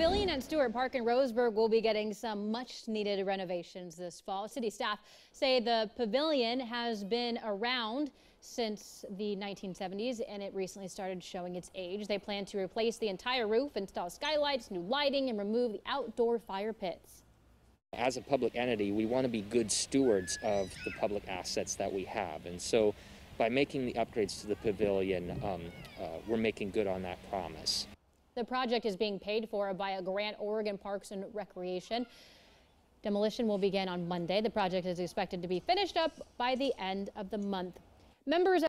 Pavilion and Stewart Park in Roseburg will be getting some much needed renovations this fall. City staff say the pavilion has been around since the 1970s and it recently started showing its age. They plan to replace the entire roof, install skylights, new lighting, and remove the outdoor fire pits. As a public entity, we want to be good stewards of the public assets that we have. And so by making the upgrades to the pavilion, um, uh, we're making good on that promise. The project is being paid for by a grant Oregon Parks and Recreation. Demolition will begin on Monday. The project is expected to be finished up by the end of the month. Members